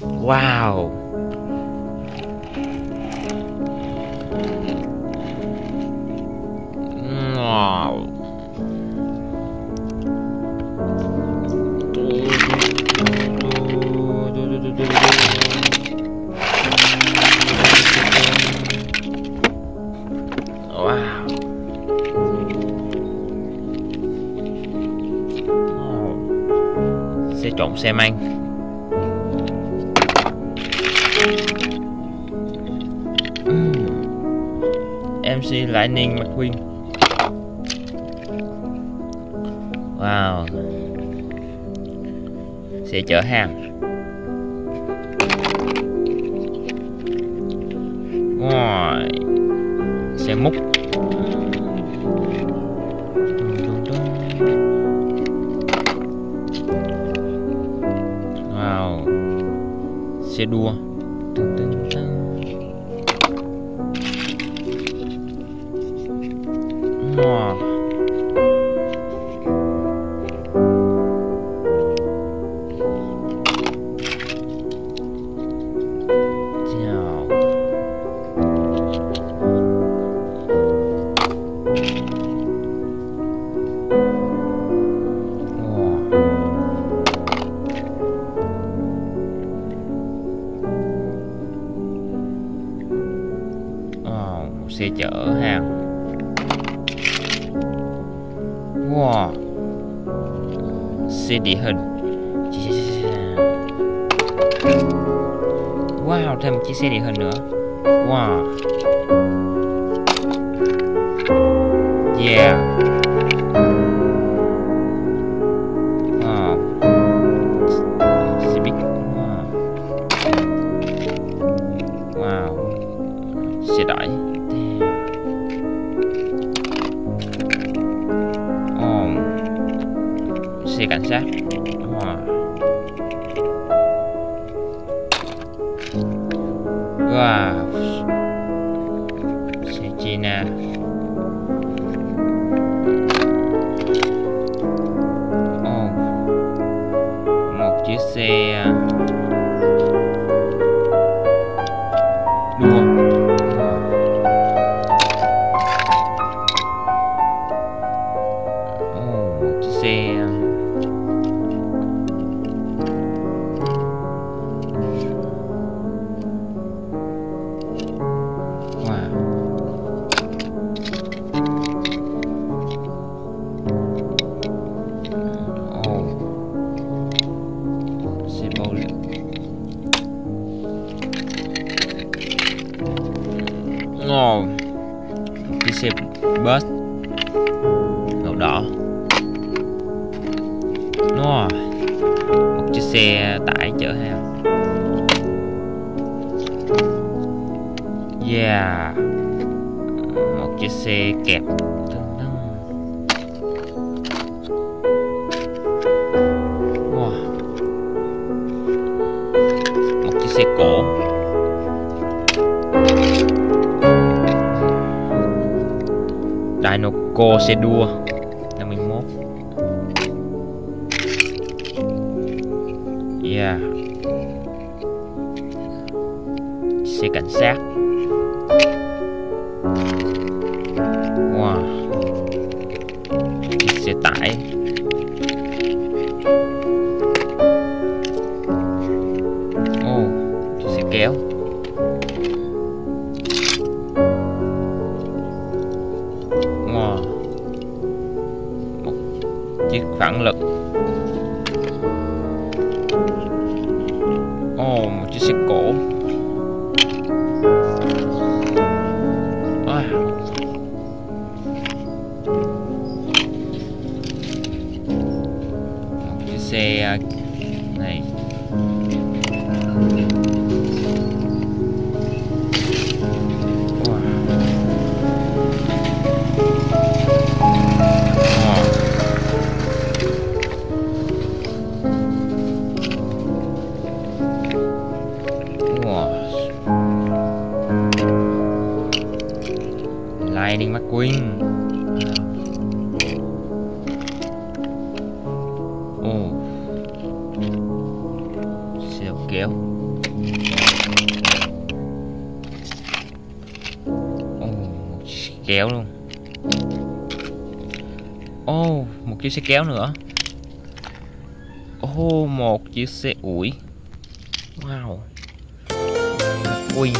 Wow. Wow. Wow. Xe trộn xe mang. MC Lightning McQueen. Wow. Xe chở hàng. Wow Xe múc. Wow. Xe đua. Tưng tưng tưng. Wow Wow. Wow, xe chở hàng. Wow. Xe địa hình. Wow, thêm một chiếc xe đẹp hình nữa. Wow. Yeah. Xe cảnh sát. Wow. Wow. Xe China. Oh. Một chiếc xe à, Oh. Một chiếc xe bus màu đỏ. Nó một chiếc xe tải chở hàng. Yeah. Một chiếc xe kẹp. Wow. Một chiếc xe cổ. Dinoco xe đua 51 Yeah. Xe cảnh sát. Wow. Chiếc phản lực. Ồ, một chiếc xe cổ. À Một chiếc xe à, Lightning McQueen. Ồ. Xe kéo. Ồ, một kéo luôn Ồ, một chiếc xe kéo nữa Ồ, một chiếc xe ủi Wow Ui